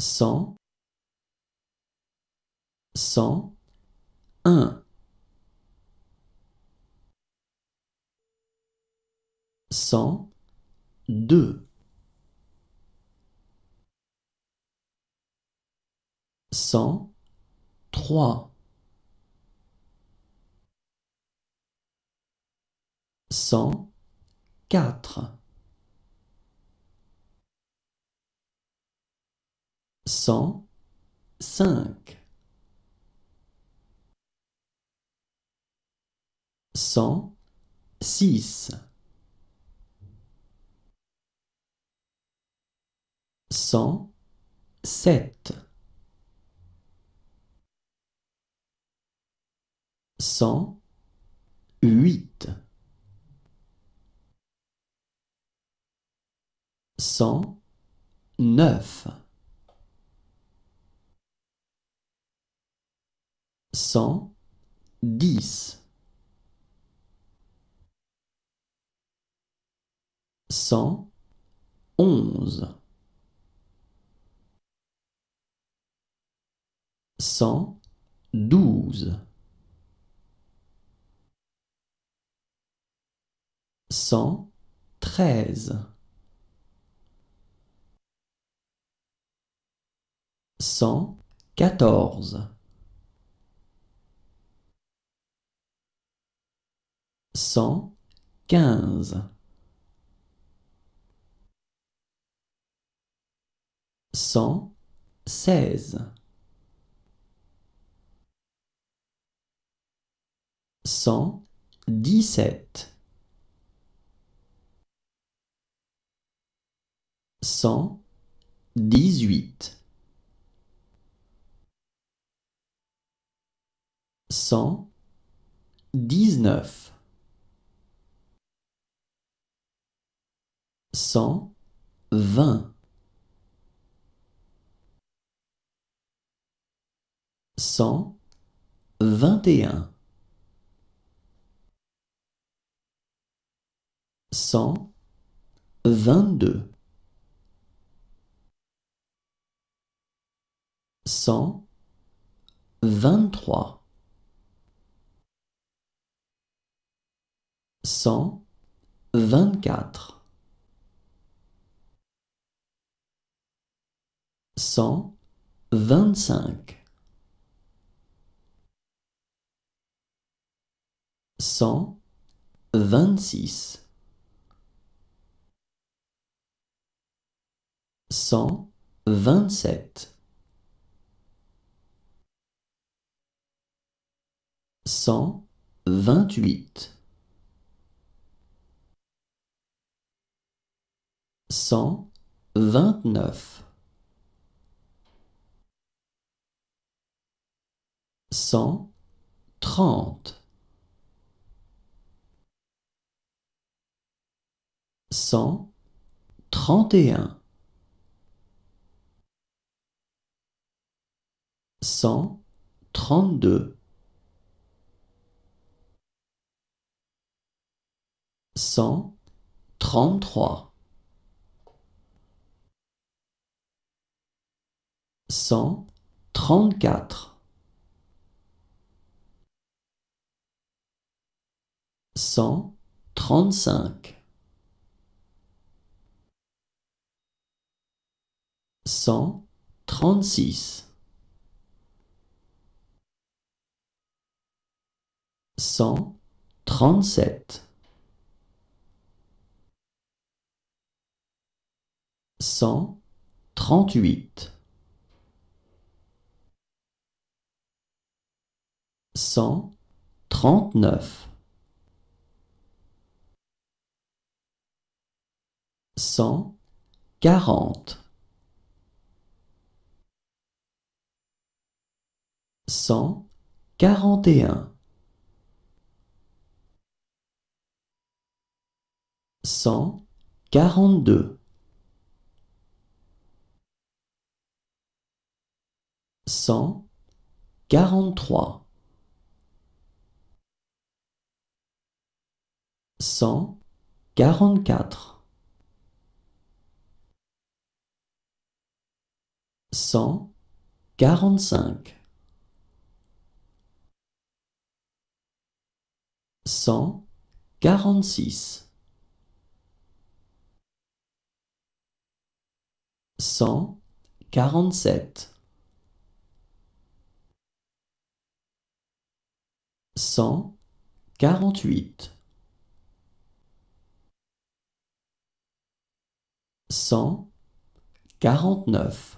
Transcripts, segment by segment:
cent, cent un, cent deux, cent trois, cent quatre, cent cinq, cent six, cent sept, cent huit, cent neuf, cent dix, cent onze, cent douze, cent treize, cent quatorze, cent quinze, cent seize, cent dix-sept, cent dix-huit, cent dix-neuf, cent vingt, cent vingt et un, cent vingt-deux, cent vingt-trois, cent vingt-quatre, cent vingt-cinq, cent vingt-six, cent vingt-sept, cent vingt-huit, cent vingt-neuf, cent trente, cent trente et un, cent trente-deux, cent trente-trois, cent trente-quatre, cent trente-cinq, cent trente-six, cent trente-sept, cent trente-huit, cent trente-neuf, cent quarante, cent quarante et un, cent quarante-deux, cent quarante-trois, cent quarante-quatre, cent quarante-cinq, cent quarante-six, cent quarante-sept, cent quarante-huit, cent quarante-neuf,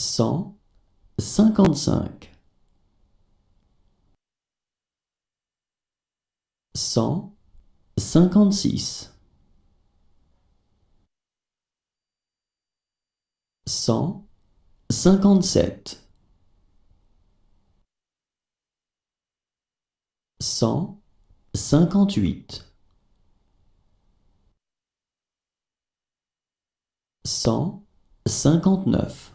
cent cinquante-cinq, cent cinquante-six, cent cinquante-sept, cent cinquante-huit, cent cinquante-neuf,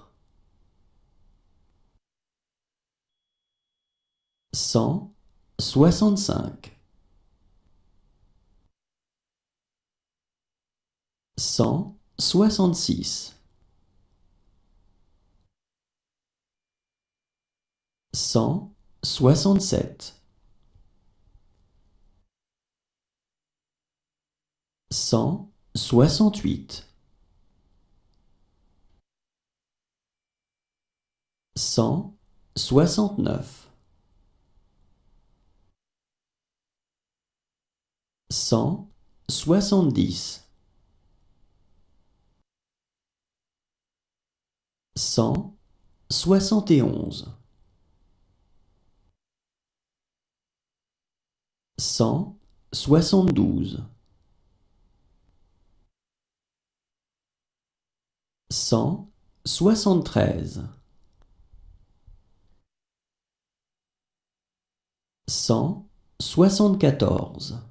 cent soixante-cinq, cent soixante-six, cent soixante-sept, cent soixante-huit, cent soixante-neuf, cent soixante-dix, cent soixante et onze, cent soixante-douze, cent soixante-treize, cent soixante-quatorze,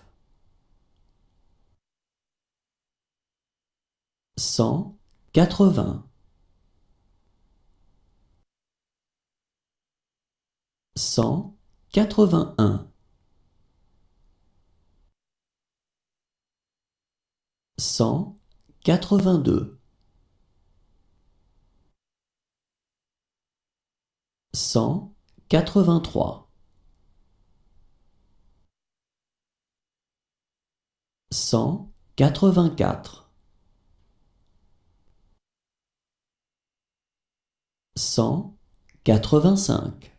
cent quatre-vingts, cent quatre-vingt-un, cent quatre-vingt-deux, cent quatre-vingt-trois, cent quatre-vingt-quatre, cent quatre-vingt-cinq,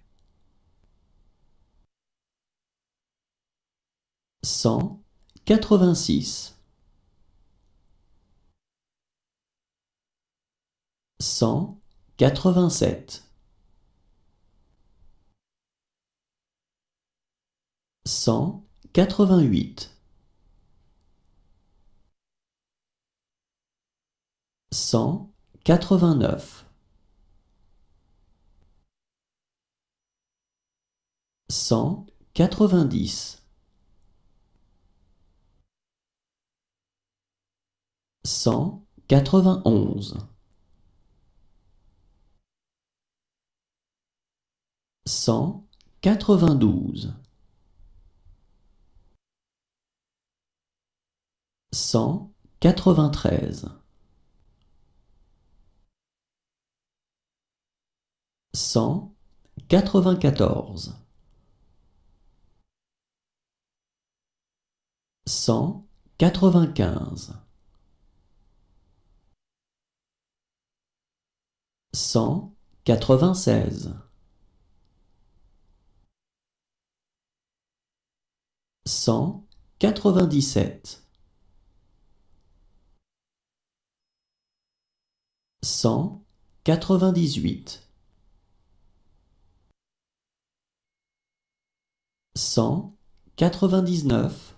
cent quatre-vingt-six, cent quatre-vingt-sept, cent quatre-vingt-huit, cent quatre-vingt-neuf, cent quatre-vingt-dix, cent quatre-vingt-onze, cent quatre-vingt-douze, cent quatre-vingt-treize, cent quatre-vingt-quatorze, cent quatre-vingt-quinze, cent quatre-vingt-seize, cent quatre-vingt-dix-sept, cent quatre-vingt-dix-huit, cent quatre-vingt-dix-neuf,